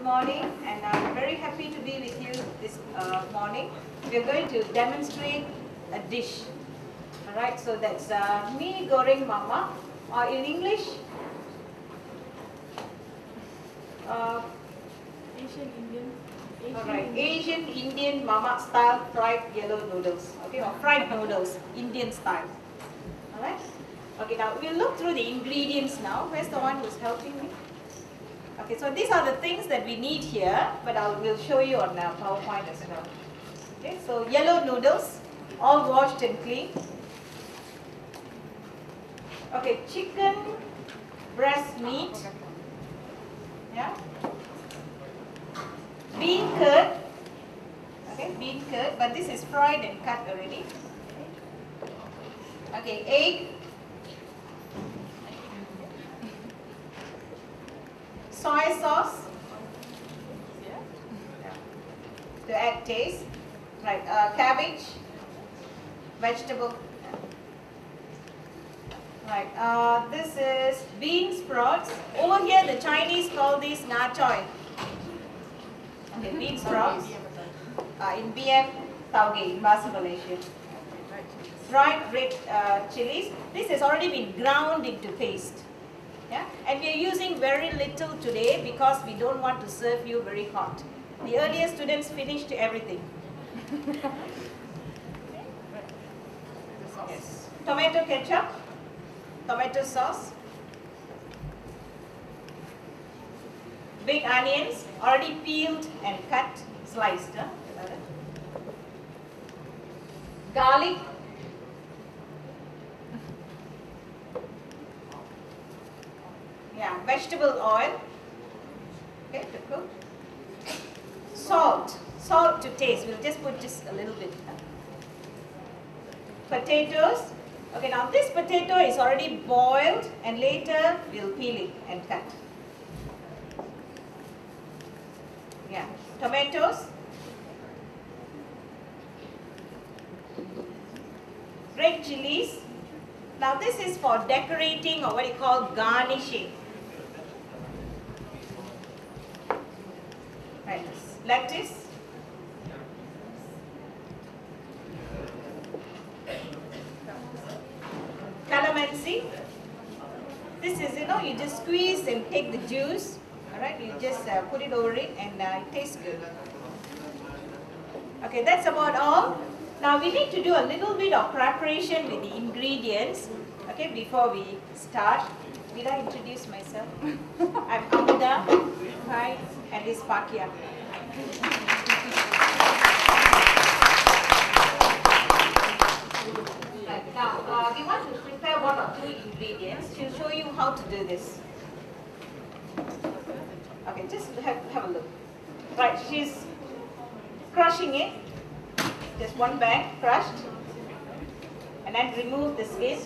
good morning and I'm very happy to be with you this uh, morning. We are going to demonstrate a dish. Alright, so that's uh, mee goreng mama or in English, uh, Asian Indian. Asian alright, Asian Indian mama style fried yellow noodles. Okay, or fried noodles, Indian style. Alright? Okay, now we'll look through the ingredients now. Where's the one who's helping me? Okay, so these are the things that we need here, but I will show you on uh, PowerPoint as well. Okay, so yellow noodles, all washed and clean. Okay, chicken breast meat. Yeah. Bean curd. Okay, bean curd, but this is fried and cut already. Okay, egg. Soy sauce. To add taste. Right, uh, cabbage. Vegetable. Right, uh, this is bean sprouts. Over here, the Chinese call these na choy. Okay, bean sprouts. Uh, in BM, Tauge, in Bahasa Malaysia. Fried red uh, chilies. This has already been ground into paste. Yeah? And we are using very little today because we don't want to serve you very hot. The earlier students finished everything. yes. Tomato ketchup, tomato sauce, big onions already peeled and cut, sliced. Huh? Garlic, yeah, vegetable oil, okay, to cook. Salt, salt to taste. We'll just put just a little bit. Potatoes. Okay, now this potato is already boiled and later we'll peel it and cut. Yeah, tomatoes. Red chilies. Now this is for decorating or what you call garnishing. Right, lettuce. Calamansi. This is, you know, you just squeeze and take the juice. Alright, you just uh, put it over it and uh, it tastes good. Okay, that's about all. Now we need to do a little bit of preparation with the ingredients. Okay, before we start. Did I introduce myself? I'm Amida. Hi, and this is Pakia. Now, uh, we want to prepare one or two ingredients. She'll show you how to do this. Okay, just have, have a look. Right, she's crushing it. Just one bag crushed. And then remove the skin.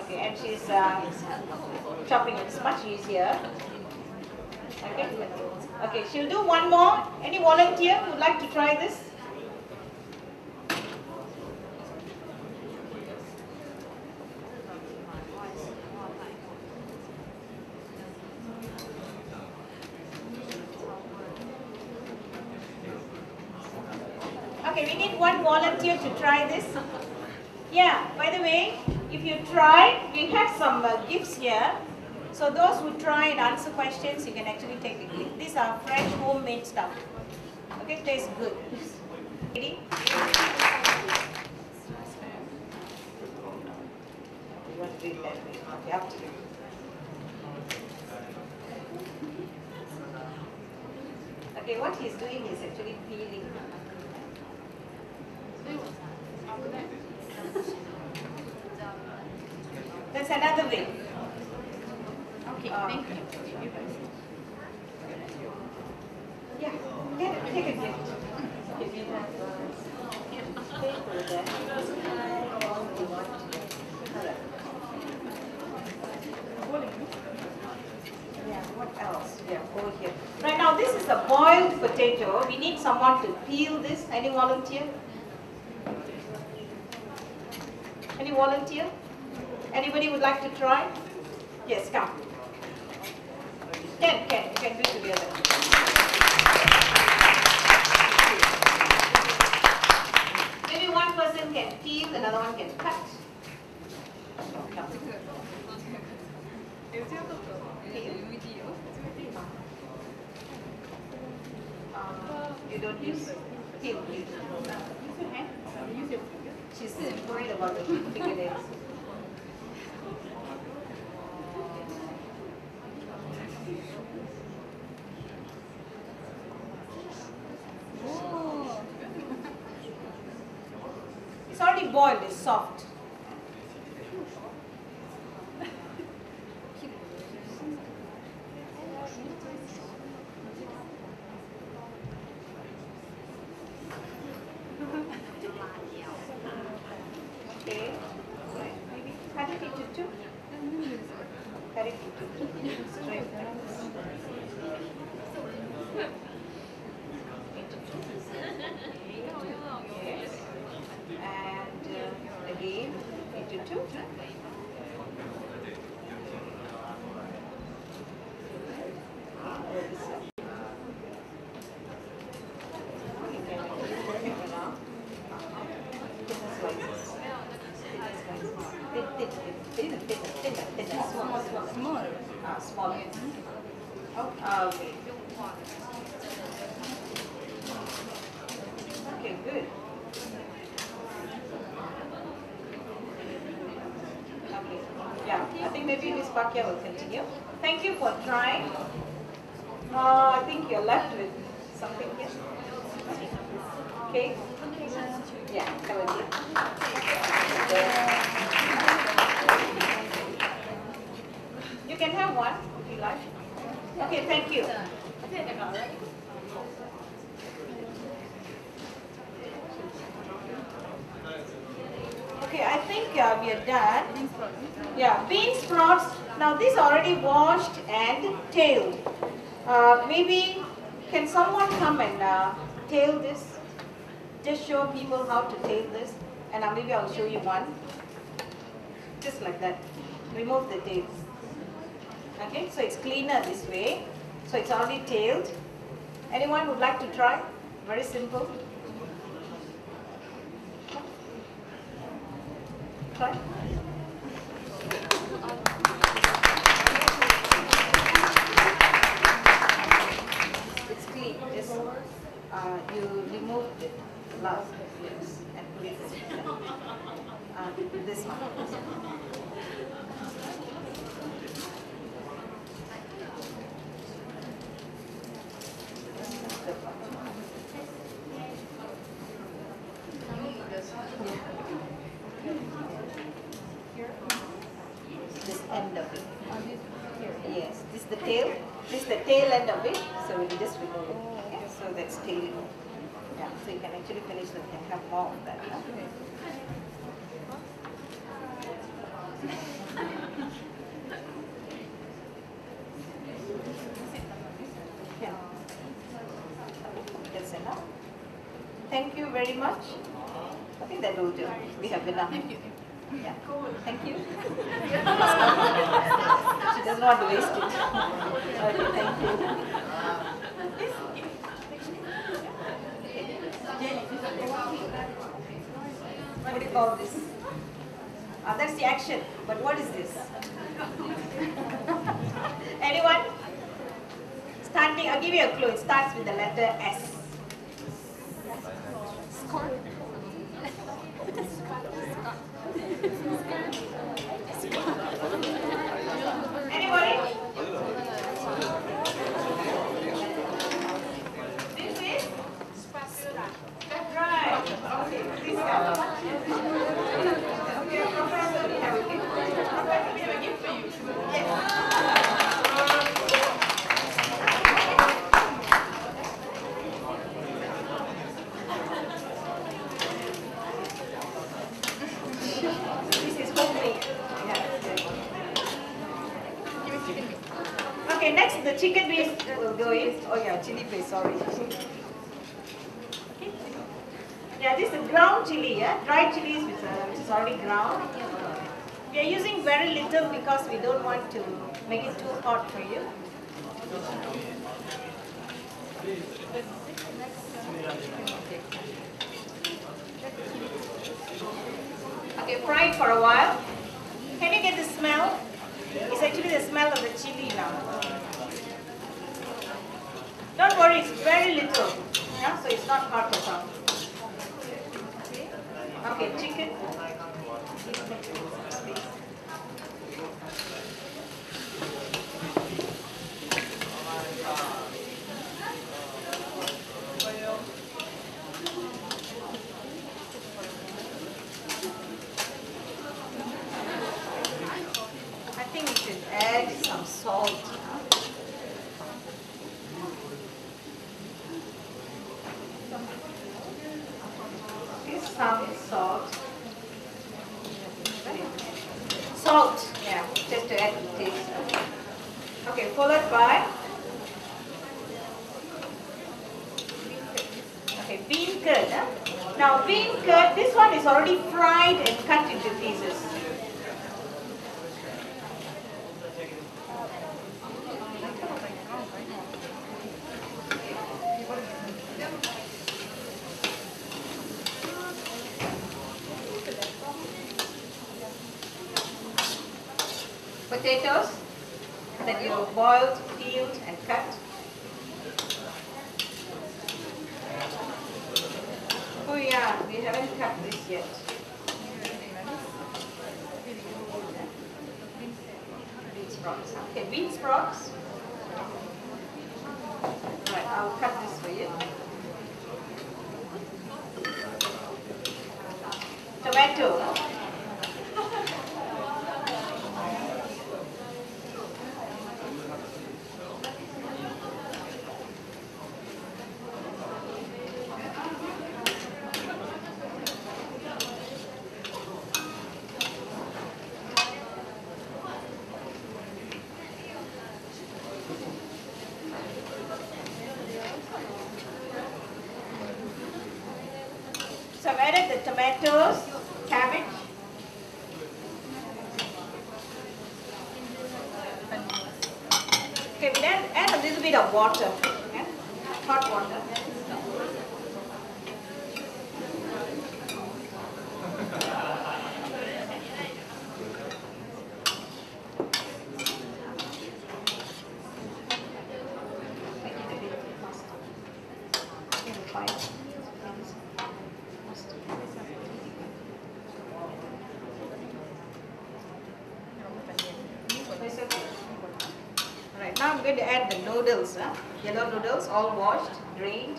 Okay, and she's uh, chopping. It's much easier. Okay. Okay, she'll do one more. Any volunteer who would like to try this? Okay, we need one volunteer to try this. Yeah, by the way, if you try, we have some uh, gifts here. So those who try and answer questions, you can actually take the gift. These are fresh homemade stuff. Okay, tastes good. Ready? Okay. Okay, what he's doing is actually peeling. That's another way. Okay, Uh, thank you. Yeah, get it, take a gift. If you have uh, paper there. You want color. Yeah, what else? Yeah, over here. Right now, this is a boiled potato. We need someone to peel this. Any volunteer? Any volunteer? Anybody would like to try? Yes, come. Ken, you can do together. Maybe one person can peel, another one can cut. Come. Uh, You don't use peel. Use your hand. Use your. She's worried about the fingernails. It's already boiled, it's soft. Okay. Maybe cut it into two. Cut it into two. Straight. Into two. Yes. And uh, again into two. This side. You can work it around. Thinner slices. Thinner slices. Thin, thin, thin, thinner, thinner, thinner, thinner, smaller, smaller. Smaller. Ah, smaller. Okay. Okay, good. Okay, yeah, I think Pakia will continue. Thank you for trying. Uh, I think you're left with something here. Okay? Yeah, come with you. You can have one if you like. Okay, thank you. Okay, I think uh, we are done. Yeah, bean sprouts. Now this already washed and tailed. Uh, maybe can someone come and uh, tail this? Just show people how to tail this, and uh, maybe I'll show you one. Just like that. Remove the tails. Okay, so it's cleaner this way. So it's already tailed. Anyone would like to try? Very simple. Try. It's clean. Just uh, you remove the last yes, and put it this one. Uh, this one. This one. This end of it. Yes, this is the tail. This is the tail end of it. So we just remove it. Okay, so that's tail. Yeah, so you can actually finish that and have more of that. huh? Yeah. That's enough. Thank you very much. I think that will do. We have enough. Yeah. Thank you. she doesn't want to waste it. Okay, thank you. What do you call this? Ah, that's the action. But what is this? Anyone? Starting, I'll give you a clue. It starts with the letter S. Anybody? This is? That's right. Okay, please come. Okay, Professor, we have a gift. Professor, we have a gift for you. Yes. This is homemade. Yeah. Okay, next the chicken paste will go in. Oh yeah, chili paste, sorry. Yeah, this is ground chili, yeah? Dried chilies which, uh, which is already ground. We are using very little because we don't want to make it too hot for you. Okay, fry it for a while. Can you get the smell? It's actually the smell of the chili now. Don't worry, it's very little. Yeah, so it's not hard at all. Okay, chicken. I think we should add some salt. huh? Okay, some salt. Yeah, just to add the taste. Okay, followed by Okay, bean curd. Huh? Now bean curd, this one is already fried and cut into pieces. Potatoes that you boiled, peeled and cut. Oh we haven't cut this yet. Bean sprouts. Okay, bean sprouts. Right, I'll cut this for you. Tomato. So I've the tomatoes, cabbage. Okay, we then add a little bit of water, yeah? hot water. Make it a bit faster. Okay, fine. It's okay. Alright, now I'm going to add the noodles, huh? yellow noodles, all washed, drained.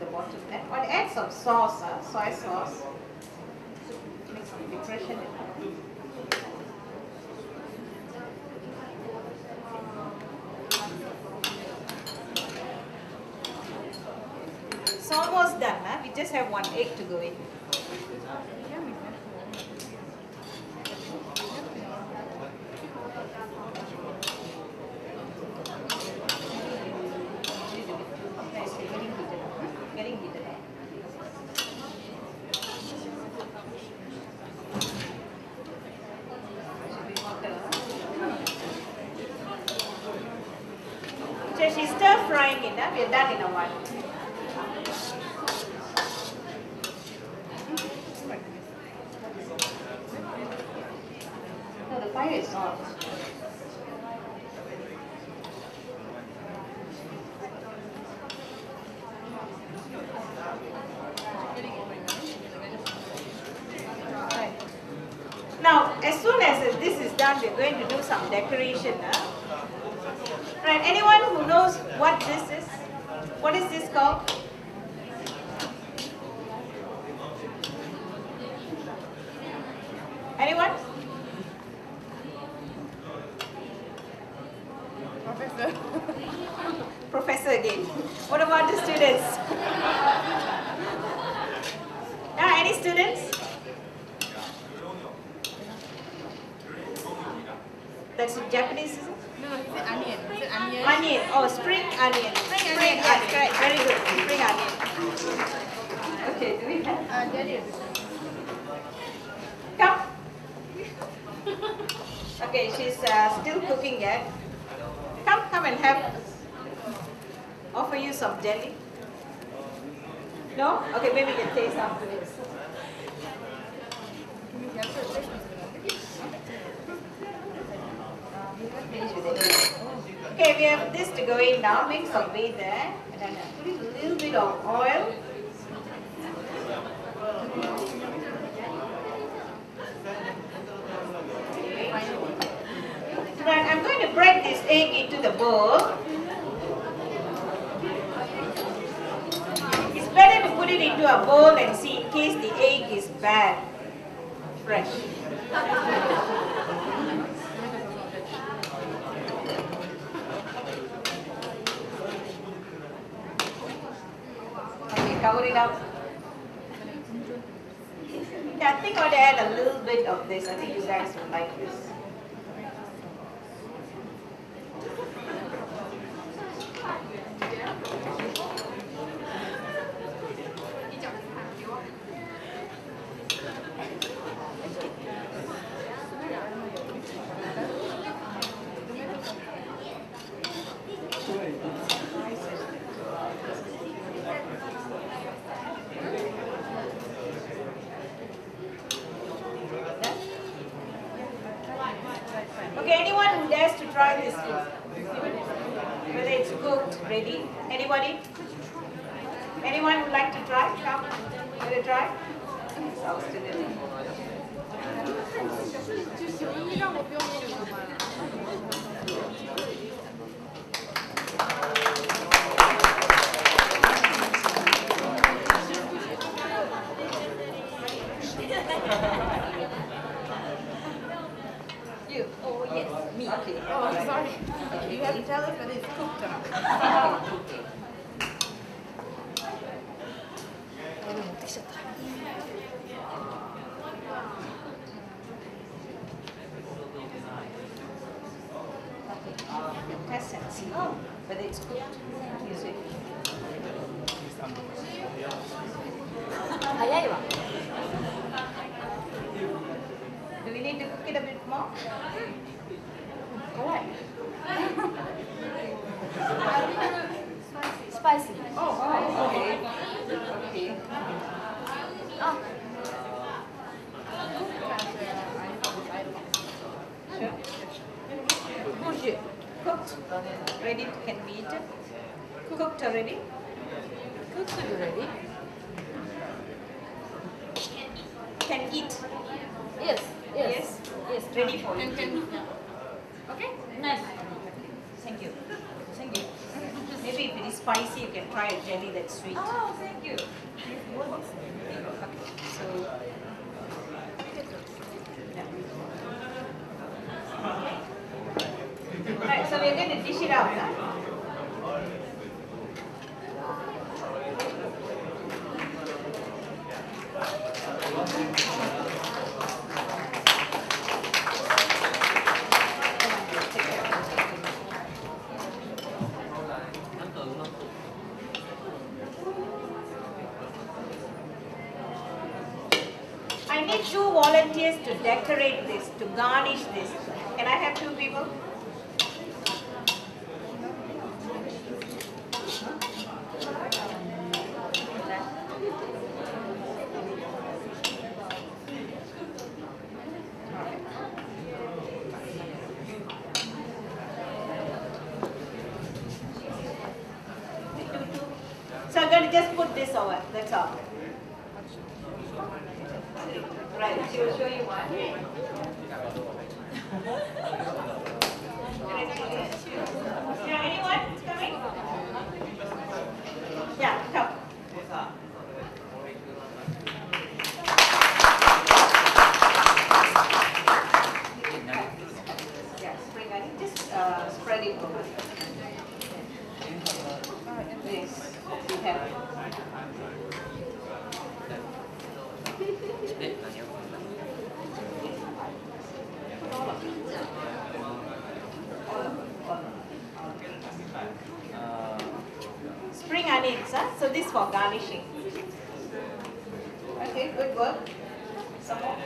the bottom there. Or add some sauce, huh? soy sauce. Make some depression in it. It's almost done, huh? We just have one egg to go in. Nice, getting heated up, huh? Getting heated up. Should be water, huh? So she's stir frying it, huh? we're done in a while. No, the fire is. Now, as soon as this is done, we're going to do some decoration. Huh? Right, anyone who knows what this is? What is this called? Anyone? Professor. again. What about the students? Yeah, any students? That's Japanese, is it? No, no, he said onion. He said onion. Onion. Oh, spring onion. Spring onion, onion. yes, correct. Very good. Spring onion. Okay, do we have? Uh. Come. Okay, she's uh, still cooking yet. Come, come and have. Offer you some jelly. No? Okay, maybe you can taste after Okay, we have this to go in now. Make some way there. And then put a little bit of oil. Right, I'm going to break this egg into the bowl. It's better to put it into a bowl and see in case the egg is bad, fresh. Cover it up. Yeah, I think I want to add a little bit of this. I think you guys will like this. Very well. Do we need to cook it a bit more? Go. Spicy. Spicy. Oh, okay. Okay. Oh. Sure. Cooked. Cooked. Ready? Can be eaten? Cooked already? Cooked already. If it is spicy, you can try a jelly that's sweet. Oh, thank you. Okay. So. Yeah. Right, so we're going to dish it out. Huh? I need two volunteers to decorate this, to garnish this. Can I have two people? So I'm going this over, that's all. Right, she will show you one. Yeah, anyone coming? Yeah, come. Yeah, spring onion, just uh, spread it over. Okay. Spring onions, huh? so this for garnishing. Okay, good work. Some more.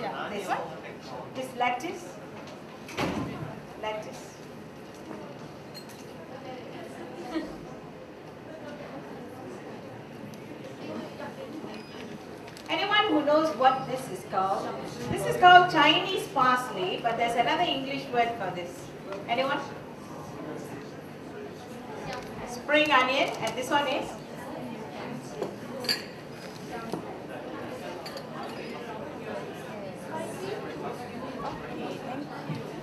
Yeah, this one. This lettuce. Lettuce. Anyone who knows what this is called? This is called Chinese parsley, but there's another English word for this. Anyone? Spring onion, and this one is?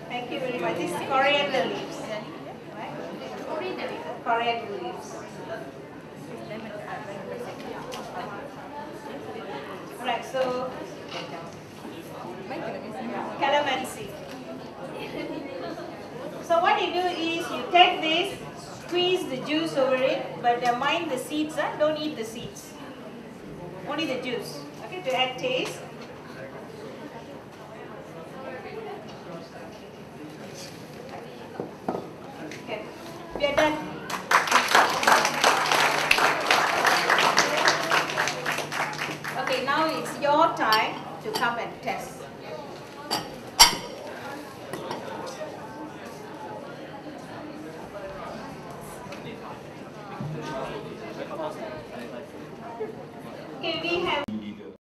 Thank you very much. This is coriander leaves. Right? Coriander leaves. Right, so calamansi. So what you do is you take this, squeeze the juice over it, but mind the seeds, huh? don't eat the seeds. Only the juice, okay, to add taste.